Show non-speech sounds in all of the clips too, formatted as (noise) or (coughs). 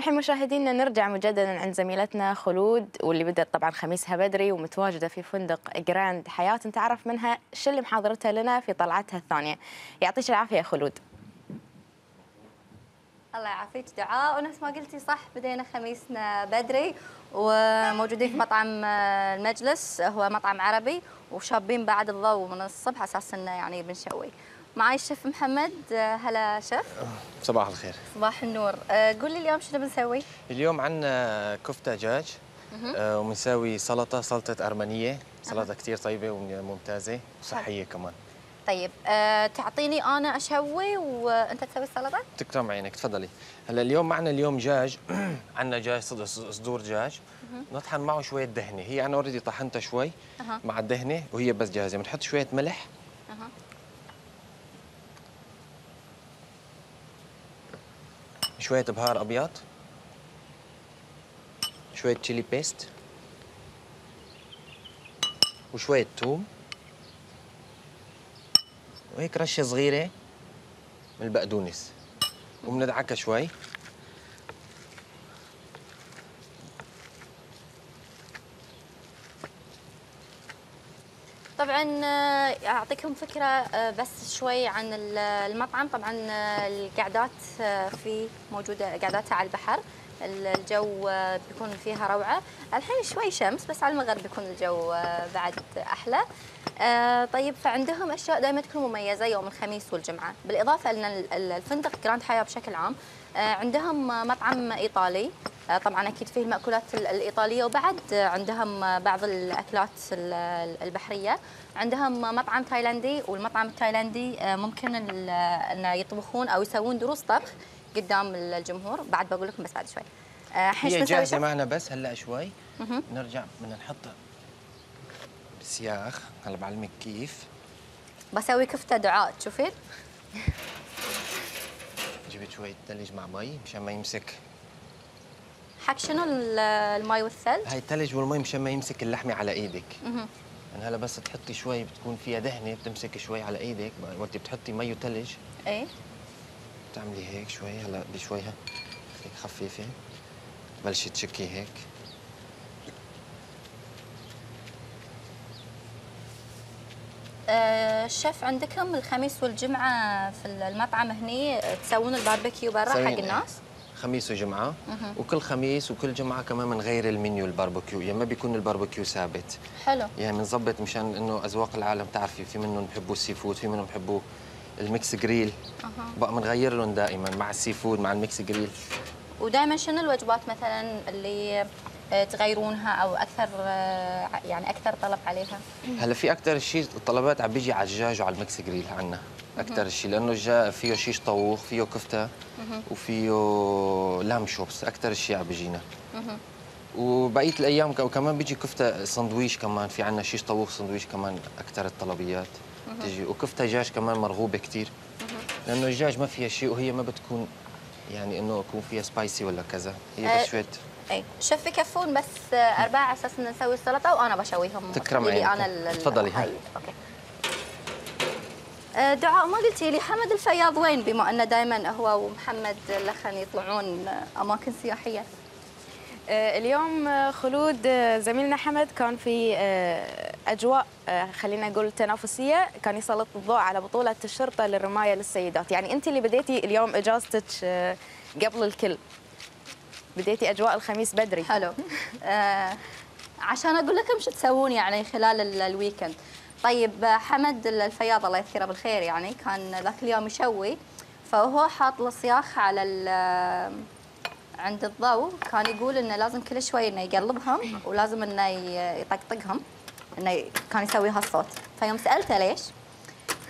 والحين مشاهدينا نرجع مجددا عند زميلتنا خلود واللي بدأت طبعا خميسها بدري ومتواجدة في فندق جراند حياه نتعرف منها شو اللي محاضرتها لنا في طلعتها الثانية. يعطيك العافية يا خلود. الله يعافيك دعاء. ونفس ما قلتي صح بدينا خميسنا بدري وموجودين في مطعم آه، المجلس. هو مطعم عربي وشابين بعد الضوء من الصبح أساس إنه يعني بنشوي. معي الشيف محمد هلا شيف. صباح الخير. صباح النور. آه، قول لي اليوم شنو بنسوي؟ اليوم عندنا كفتة دجاج آه، وبنساوي سلطة سلطة أرمنية. سلطة كتير طيبة وممتازة وصحية كمان. طيب آه، تعطيني أنا أشوي وأنت تسوي السلطة؟ تكرم عينك تفضلي. هلا اليوم معنا اليوم دجاج (clears throat) عندنا دجاج صد- صدور دجاج نطحن معه شوية دهنة. هي أنا اوريدي طحنتها شوي. مع الدهنة وهي بس جاهزة. بنحط شوية ملح. شوية بهار أبيض. شوية تشيلي بيست وشوية توم. وهيك رشة صغيرة من البقدونس. وبندعكها شوي. طبعا آه، أعطيكم فكرة آه، بس شوي عن ال- المطعم. طبعا آه، القعدات في موجودة قعداتها على البحر. ال- الجو آه، بيكون فيها روعة. الحين شوي شمس بس على المغرب بيكون الجو آه، بعد أحلى. آه، طيب فعندهم أشياء دائما تكون مميزة يوم الخميس والجمعة. بالإضافة ان ال- ال- الفندق جراند حياة بشكل عام عندهم مطعم إيطالي. طبعا أكيد فيه المأكولات ال- الإيطالية وبعد عندهم بعض الأكلات ال- ال- البحرية. عندهم مطعم تايلاندي والمطعم التايلاندي ممكن إنه يطبخون أو يسوون دروس طبخ. قدام الجمهور. بعد بقول لكم بس بعد شوي. آه، الحين هي نسوي جاهزة شيف؟ معنا بس هلأ شوي. نرجع بدنا نحطها بالسياخ هلأ بعلمك كيف. بسوي كفتة دعاء تشوفين. جبت شوية ثلج مع مي مشان ما يمسك. حق شنو ال- الماي والثلج؟ هاي الثلج والمي مشان ما يمسك اللحمة على إيدك. مهم. يعني هلأ بس تحطي شوي بتكون فيها دهنة بتمسك شوي على إيدك. وقت بتحطي مي وثلج إيه. بتعملي هيك شوي هلا بشوي ها- هيك خفيفة. بلشي تشكي هيك. آه، الشيف عندكم الخميس والجمعة في المطعم هني تسوون الباربيكيو برا حق الناس؟ خميس وجمعة. وكل خميس وكل جمعة كمان بنغير ال menu ال barbecue. يعني ما بيكون الباربيكيو ثابت. حلو. يعني بنظبط مشان إنه أذواق العالم تعرفي في منهم بحبوا ال seafood في منهم بحبوا ال mix grill. أها. بقى بنغير لهم دائما مع ال seafood مع ال mix grill. ودائما شنو الوجبات مثلا اللي آه، تغيرونها أو أكثر آه، يعني أكثر طلب عليها؟ هلأ في أكثر شيء الطلبات عم بيجي على الدجاج وعلى ال mix grill عنا. أكثر شيء لأنه الجا فيه شيش طاووخ فيه كفتة وفيه لام شوبس. أكثر شيء عم بيجينا. وبقية الأيام ك- وكمان بيجي كفتة سندويش كمان. في عنا شيش طاووخ سندويش كمان أكثر الطلبيات. تجي. وكفته دجاج كمان مرغوبة كثير لأنه الدجاج ما فيها شيء وهي ما بتكون يعني إنه يكون فيها سبايسي ولا كذا. هي بس شوية اي شيف يكفون بس آه، ارباع على أساس نسوي السلطة وأنا بشويهم تكرم عينك. أنا تفضلي، ها. هاي. أوكي. آه، دعاء ما قلتي لي حمد الفياض وين؟ بما أنه دائما هو ومحمد لخن يطلعون آه، أماكن سياحية. آه، اليوم آه، خلود آه، زميلنا حمد كان في آه، أجواء آه، خلينا نقول تنافسية. كان يسلط الضوء على بطولة الشرطة للرماية للسيدات. يعني أنت اللي بديتي اليوم إجازتك آه، قبل الكل. بديتي أجواء الخميس بدري. حلو. (laughs) آه عشان أقول لكم شو تسوون يعني خلال ال- ال weekend. طيب آه، حمد الفياض الله يذكره بالخير يعني كان ذاك اليوم يشوي. فهو حاط الصياخ على عند الضوء. كان يقول إنه لازم كل شوي إنه يقلبهم ولازم إنه يطقطقهم. إنه كان يسوي هالصوت. فيوم سألته ليش؟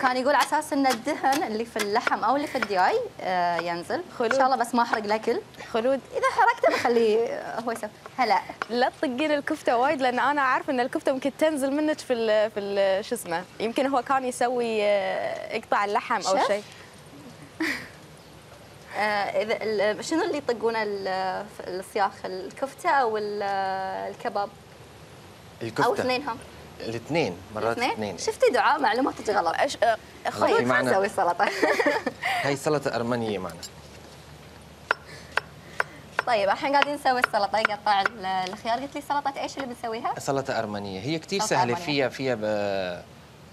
كان يقول على أساس إن الدهن اللي في اللحم أو اللي في الدياي آه، ينزل. خلود. إن شاء الله بس ما أحرق الاكل خلود. إذا حركته بخليه هو يسوي. هلا. لا تطقين الكفتة وايد لأن أنا أعرف إن الكفتة ممكن تنزل منك في ال في ال شو اسمه يمكن هو كان يسوي آه، يقطع اللحم أو؟ شيء. (laughs) آه، إذا ال- شنو اللي يطقون ال- الصياخ الكفتة أو ال- الكباب؟ الكفتة. أو اثنينهم. الاثنين مرات اثنين اثنين. شفتي دعاء؟ معلوماتك غلط. أش- آه، خلود ما معنا- نسوي سلطة. (laughs) هاي سلطة أرمنية معنا. طيب الحين قاعدين نسوي السلطة. يقطع ال- الخيار. قلت لي سلطة إيش اللي بنسويها؟ سلطة أرمنية. هي كثير سهلة. أرمنية. فيها فيها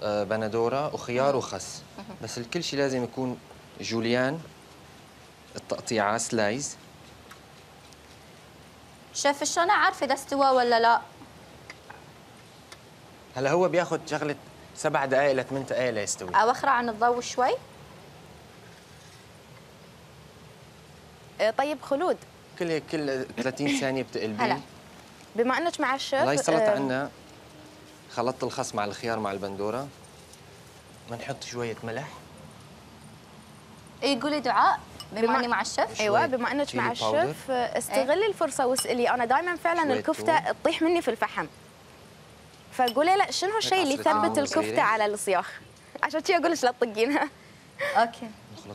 آه، بندورة وخيار وخس. بس الكل شيء لازم يكون جوليان التقطيعة slice. شيف شلون أعرف إذا استوى ولا لا؟ هلا هو بياخذ شغلة سبع دقائق لثمان دقائق ليستوي اوخره عن الضوء شوي؟ آه، طيب خلود. كل هيك كل 30 ثانية هلا. بتقلبين بما انك مع الشيف هلا هي السلطه آه، عندنا خلطت الخس مع الخيار مع البندورة. بنحط شوية ملح. اي قولي دعاء. بما إني مع الشيف أيوه بما إنك مع. الشيف استغلي الفرصة واسألي. أنا دائما فعلا الكفتة. تطيح مني في الفحم. فقولي لا شنو الشيء اللي ليمون الكفتة. على الصياخ؟ عشان كذي أقول لك لا تطقينها أوكي.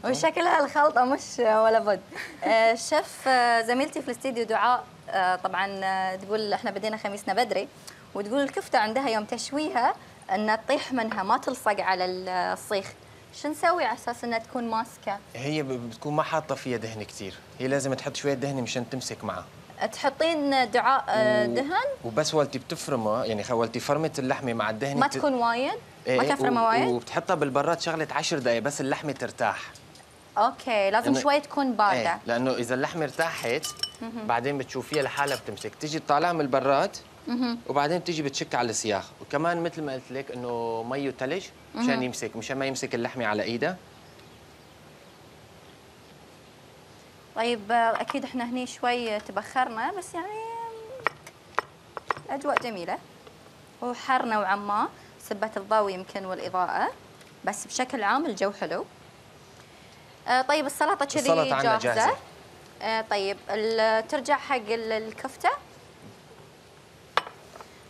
وشكلها الخلطة مش ولا بد. آه، شيف آه، زميلتي في الاستديو دعاء آه، طبعا تقول إحنا بدينا خميسنا بدري وتقول الكفتة عندها يوم تشويها انها تطيح منها ما تلصق على الصيخ. شو نسوي على أساس إنها تكون ماسكة؟ هي بتكون ما حاطة فيها دهن كثير هي لازم تحط شوية دهن مشان تمسك معها. تحطين دعاء آه، و- دهن؟ وبس ولتي بتفرمها يعني ولتي فرمت اللحمة مع الدهن ما تكون وايد؟ إيه، ما تفرمها و- وايد؟ وبتحطها بالبراد شغلة 10 دقائق بس اللحمة ترتاح. أوكي لازم شوي تكون باردة. إيه لأنه إذا اللحمة ارتاحت بعدين بتشوفيها لحالها بتمسك. تيجي تطالعها من البراد وبعدين بتيجي بتشك على السياخ. وكمان مثل ما قلت لك إنه مي وثلج مشان يمسك مشان ما يمسك اللحمة على ايدها طيب أكيد إحنا هني شوي تبخرنا بس يعني الأجواء جميلة. وحر نوعا ما سبة الضوء يمكن والإضاءة بس بشكل عام الجو حلو. آه، طيب السلطة كذي جاهزة, جاهزة. آه، طيب ترجع حق ال- الكفتة.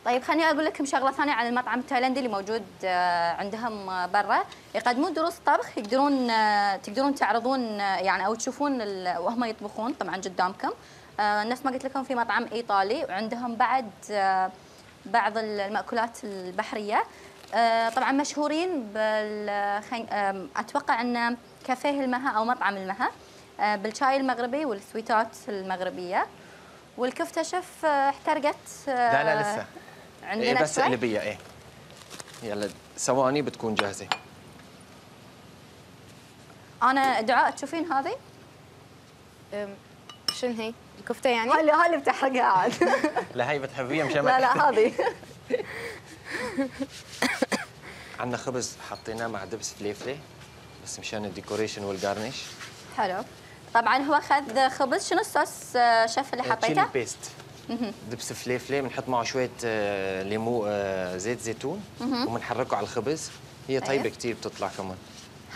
طيب خليني أقول لكم شغلة ثانية عن المطعم التايلندي اللي موجود آه، عندهم آه، برا. يقدمون دروس طبخ يقدرون آه، تقدرون تعرضون يعني أو تشوفون وهم يطبخون طبعا قدامكم. نفس ما قلت لكم في مطعم إيطالي وعندهم بعد بعض المأكولات البحرية. طبعا مشهورين بال أتوقع أن كافيه المها أو مطعم المها بالشاي المغربي والسويتات المغربية. والكفتة شف احترقت لا لا لسه. عندنا إيه بس اقلبيها إيه. يلا ثواني بتكون جاهزة. أنا دعاء تشوفين هذه؟ شنو هي؟ الكفتة يعني؟ هاي اللي هاي اللي بتحرقها عاد؟ (laughs) لا هي بتحبيها مشان ما لا لا هذه. (laughs) عندنا خبز حطيناه مع دبس فليفله بس مشان ال decoration وال garnish حلو. طبعا هو أخذ خبز شنو الصوص؟ آه، شيف اللي تشيلي حطيته؟ paste دبس فليفلة بنحط معه شوية آه، ليمون آه، زيت زيتون وبنحركه على الخبز. هي طيب. طيبة كثير بتطلع كمان.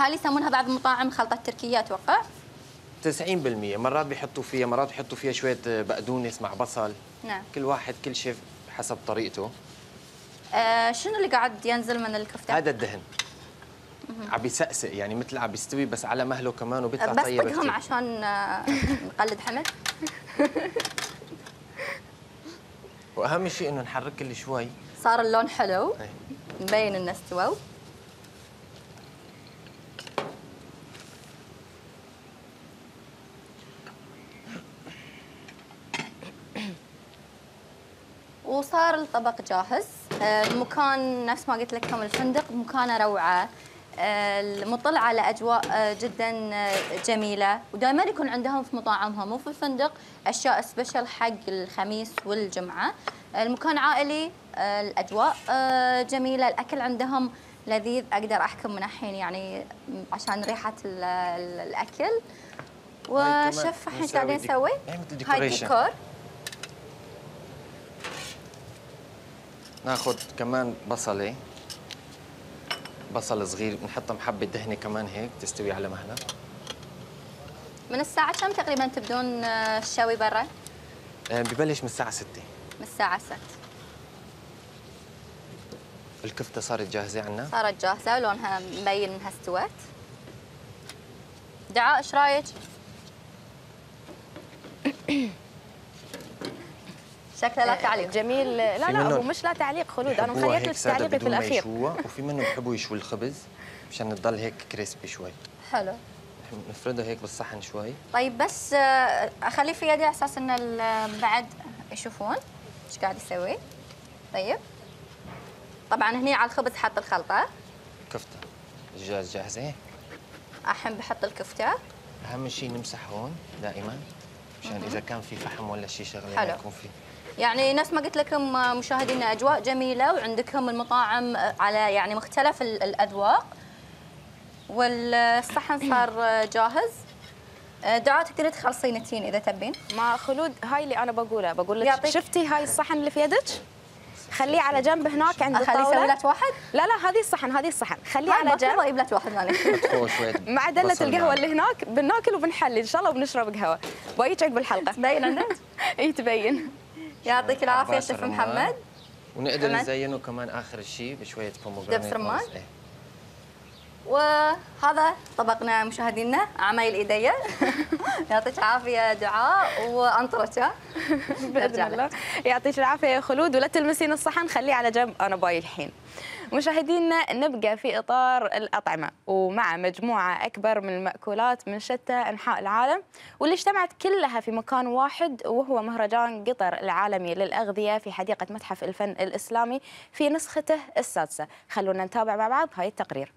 اللي يسمونها بعض المطاعم خلطة تركية أتوقع؟ 90% مرات بيحطوا فيها مرات بيحطوا فيها شوية آه، بقدونس مع بصل. نعم. كل واحد كل شيف حسب طريقته. آه شنو اللي قاعد ينزل من الكفتة؟ هذا الدهن. عم بيسقسق يعني مثل عم بيستوي بس على مهله كمان وبيطلع طيب بس كثير عشان نقلد حمد (laughs) وأهم شيء إنه نحرك كل شوي. صار اللون حلو. مبين إنه استووا وصار الطبق جاهز. آه، المكان نفس ما قلت لكم الفندق مكانه روعة. آه، المطل على أجواء آه، جدا آه، جميلة. ودائما يكون عندهم في مطاعمهم وفي الفندق أشياء سبيشل حق الخميس والجمعة. المكان عائلي آه، الأجواء جميلة. الأكل عندهم لذيذ. أقدر أحكم من الحين يعني عشان ريحة ال- ال- الأكل. وشوف الحين بنسوي قاعدين نسوي. هاي. ديكور. ناخذ كمان بصلة. بصل صغير بنحطها محبة دهنة كمان هيك تستوي على مهلها من الساعة كم تقريبا تبدون آه، الشوي برا؟ آه، ببلش من الساعة 6 من الساعة 6 الكفتة صارت جاهزة عنا؟ صارت جاهزة ولونها مبين انها استوت دعاء إيش رأيك؟ (coughs) شكله لا تعليق. جميل. لا لا هو مش لا تعليق خلود. أنا لك سادة تعليقي في الأخير. وفي منهم بيحبوا يشووا الخبز مشان تضل هيك كريسبي شوي. حلو. نفردها هيك بالصحن شوي. طيب بس آه، أخليه في يدي على أساس إن ال- بعد يشوفون إيش قاعد يسوي. طيب. طبعا هني على الخبز حط الخلطة. كفتة. الدجاج جاهزة؟ الحين بحط الكفتة. أهم شيء نمسح هون دائما مشان إذا كان في فحم ولا شيء شغلة. ما يكون في. يعني نفس ما قلت لكم آه، مشاهدينا أجواء جميلة وعندكم المطاعم آه، على يعني مختلف ال- الأذواق. والصحن صار آه، جاهز. دعاء تقدرين تخلصين التين إذا تبين. مع خلود هاي اللي أنا بقوله. بقول لك شفتي هاي الصحن اللي في يدك؟ خليه على جنب هناك عند أخليه الطاولة. لك واحد؟ لا لا هذه الصحن هذه الصحن. خليه ما على جنب. لك واحد (laughs) شوية مع القهوة معنا. اللي هناك بناكل وبنحلي إن شاء الله وبنشرب قهوة. بايجك بالحلقة. تبين عندك؟ (laughs) اي تبين. يعطيك العافية شيف. محمد ونقدر؟ نزينه كمان آخر شيء بشوية pomegranate دبس رمان؟ إيه. وهذا طبقنا مشاهدينا عمايل إيديا (laughs) يعطيك العافية دعاء وانطرك ها؟ باذن الله. يعطيك العافية يا خلود ولا تلمسين الصحن خليه على جنب أنا باي الحين مشاهدينا نبقى في إطار الأطعمة. ومع مجموعة أكبر من المأكولات من شتى أنحاء العالم واللي اجتمعت كلها في مكان واحد وهو مهرجان قطر العالمي للأغذية في حديقة متحف الفن الإسلامي في نسخته السادسة. خلونا نتابع مع بعض هاي التقرير.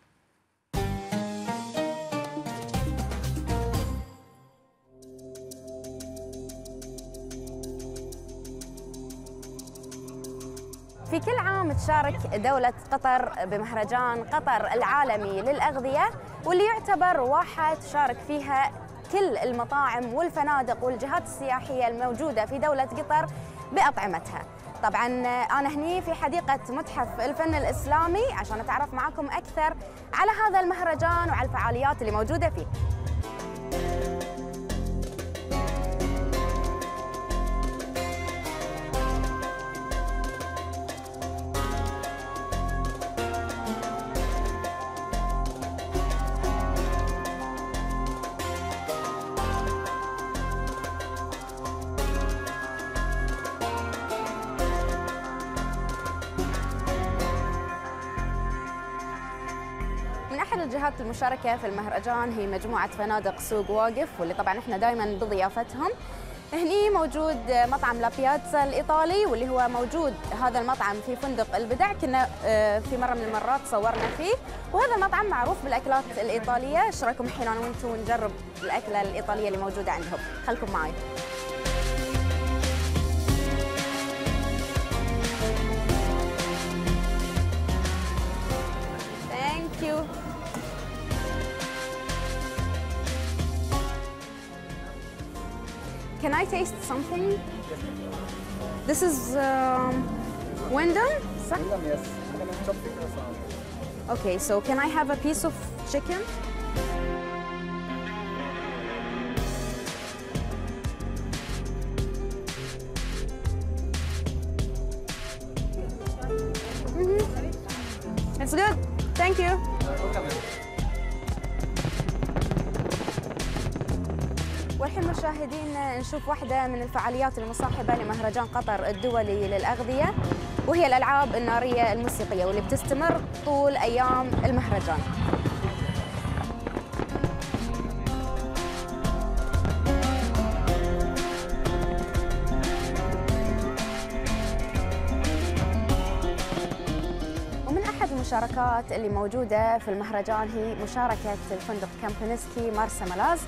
في كل عام تشارك دولة قطر بمهرجان قطر العالمي للأغذية واللي يعتبر واحة تشارك فيها كل المطاعم والفنادق والجهات السياحية الموجودة في دولة قطر بأطعمتها. طبعا أنا هني في حديقة متحف الفن الإسلامي عشان أتعرف معكم أكثر على هذا المهرجان وعلى الفعاليات اللي موجودة فيه. الجهات المشاركة في المهرجان هي مجموعة فنادق سوق واقف واللي طبعا إحنا دائما بضيافتهم. هني موجود مطعم لا بياتزا الإيطالي واللي هو موجود هذا المطعم في فندق البدع. كنا آه، في مرة من المرات صورنا فيه. وهذا المطعم معروف بالأكلات الإيطالية. إيش رأيكم الحين أنا وأنتم نجرب الأكلة الإيطالية اللي موجودة عندهم. خلكم معي. Taste something? This is um, Wyndham? yes. Okay, so can I have a piece of chicken? والحين مشاهدين نشوف واحدة من الفعاليات المصاحبة لمهرجان قطر الدولي للأغذية وهي الألعاب النارية الموسيقية واللي بتستمر طول أيام المهرجان. المشاركات اللي موجودة في المهرجان هي مشاركة الفندق كامبنسكي مارسا ملاز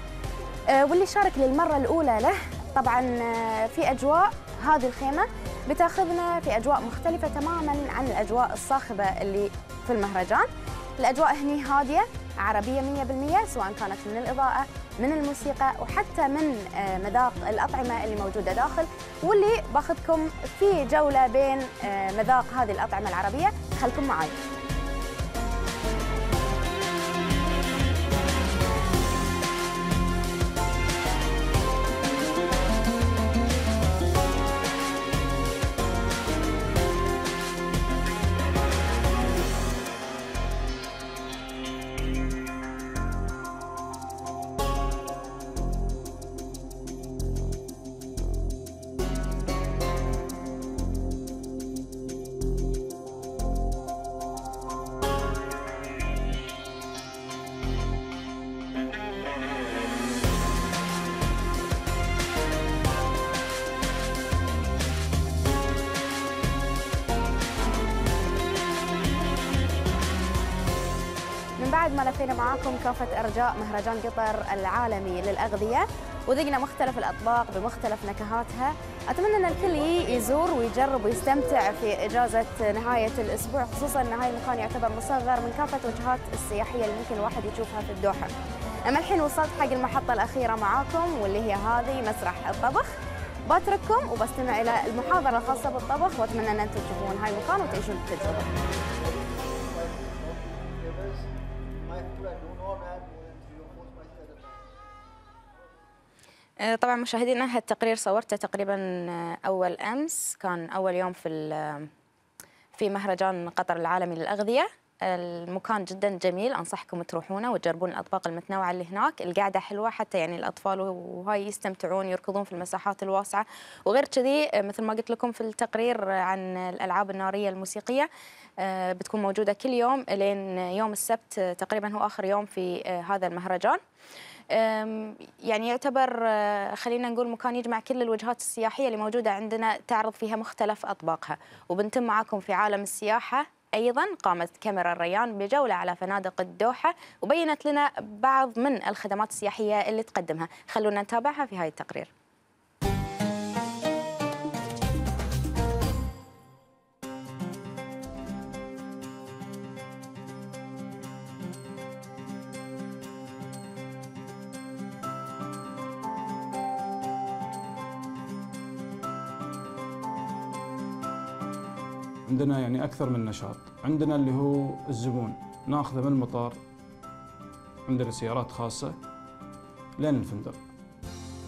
واللي شارك للمرة الأولى له طبعا آه، في أجواء هذه الخيمة بتاخذنا في أجواء مختلفة تماما عن الأجواء الصاخبة اللي في المهرجان. الأجواء هني هادية عربية 100% سواء كانت من الإضاءة من الموسيقى وحتى من آه، مذاق الأطعمة اللي موجودة داخل. واللي باخذكم في جولة بين آه، مذاق هذه الأطعمة العربية. خلكم معي ما لفينا معاكم كافة أرجاء مهرجان قطر العالمي للأغذية. وذقنا مختلف الأطباق بمختلف نكهاتها. أتمنى أن الكل يزور ويجرب ويستمتع في إجازة نهاية الأسبوع خصوصا أن هاي المكان يعتبر مصغر من كافة وجهات السياحية اللي ممكن الواحد يشوفها في الدوحة. أما الحين وصلت حق المحطة الأخيرة معاكم واللي هي هذه مسرح الطبخ. بترككم وبستمع إلى المحاضرة الخاصة بالطبخ وأتمنى أن أنتم تشوفون هاي المكان وتعيشون التجربة. طبعا مشاهدينا هالتقرير صورته تقريبا آه، أول أمس. كان أول يوم في في مهرجان قطر العالمي للأغذية. المكان جدا جميل أنصحكم تروحونه وتجربون الأطباق المتنوعة اللي هناك. القعدة حلوة حتى يعني الأطفال وهاي يستمتعون يركضون في المساحات الواسعة. وغير كذي آه، مثل ما قلت لكم في التقرير عن الألعاب النارية الموسيقية. بتكون موجودة كل يوم لين يوم السبت تقريبا هو آخر يوم في هذا المهرجان. يعني يعتبر آه، خلينا نقول مكان يجمع كل الوجهات السياحية اللي موجودة عندنا تعرض فيها مختلف أطباقها. وبنتم معاكم في عالم السياحة أيضا قامت كاميرا الريان بجولة على فنادق الدوحة وبينت لنا بعض من الخدمات السياحية اللي تقدمها. خلونا نتابعها في هذا التقرير. عندنا يعني أكثر من نشاط. عندنا اللي هو الزبون. ناخذه من المطار. عندنا سيارات خاصة لين الفندق.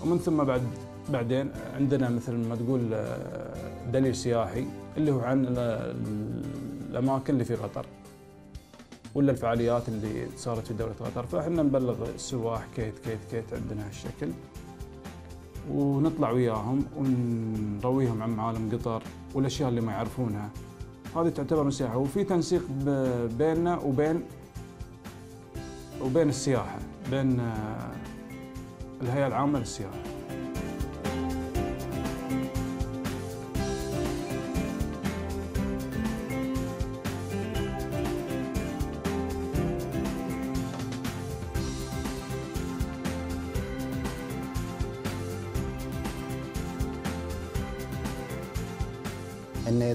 ومن ثم بعد بعدين عندنا مثل ما تقول آه، دليل سياحي اللي هو عن الأماكن اللي في قطر. ولا الفعاليات اللي صارت في دولة قطر. فإحنا نبلغ السواح كيت كيت كيت عندنا هالشكل. ونطلع وياهم ونرويهم عن معالم قطر والأشياء اللي ما يعرفونها. هذه تعتبر مساحه وفي تنسيق بيننا وبين وبين السياحة بين آه، الهيئة العامة للسياحة.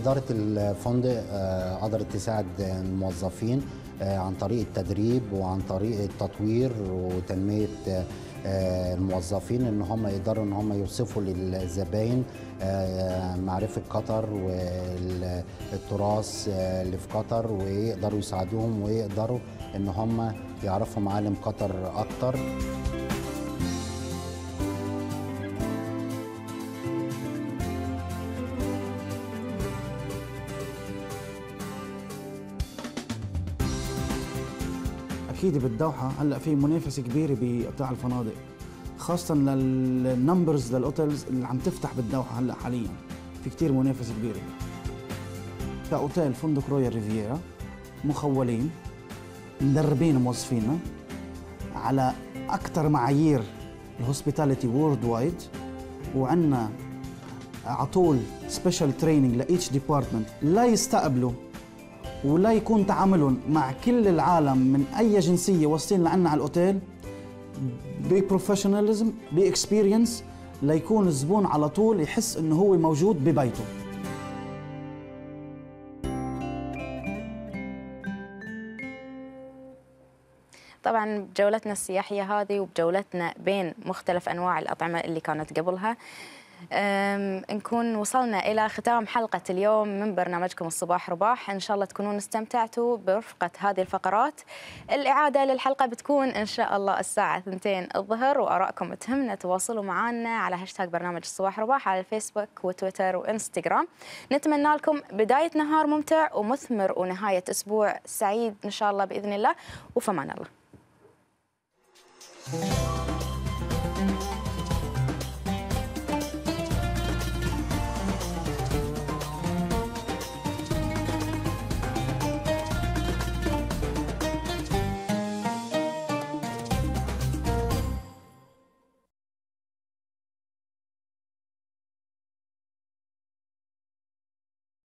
إدارة الفندق آه، قدرت تساعد الموظفين آه، عن طريق التدريب وعن طريق التطوير وتنمية آه، الموظفين إن هم يقدروا إن هم يوصفوا للزباين معرفة قطر والتراث اللي في قطر ويقدروا يساعدوهم ويقدروا إن هم يعرفوا معالم قطر أكتر. أكيد بالدوحة. هلأ في منافسة كبيرة بقطاع الفنادق خاصه لل numbers لل hotels اللي عم تفتح بالدوحة هلأ حاليا. في كثير منافسة كبيرة. كأوتيل فندق رويال ريفيرا مخولين مدربين موظفينا على أكثر معايير ال hospitality worldwide وعندنا على طول special training ل each department ليستقبلوا وليكون تعاملهم مع كل العالم من أي جنسية واصلين لعنا على الأوتيل ب professionalism ب experience ليكون الزبون على طول يحس إنه هو موجود ببيته. طبعا بجولتنا السياحية هذه وبجولتنا بين مختلف أنواع الأطعمة اللي كانت قبلها نكون وصلنا إلى ختام حلقة اليوم من برنامجكم الصباح رباح. إن شاء الله تكونون استمتعتوا برفقة هذه الفقرات. الإعادة للحلقة بتكون إن شاء الله الساعة 2 الظهر وآرائكم تهمنا تواصلوا معنا على هاشتاج برنامج الصباح رباح على الفيسبوك وتويتر وإنستغرام. نتمنى لكم بداية نهار ممتع ومثمر ونهاية أسبوع سعيد إن شاء الله بإذن الله وفمان الله.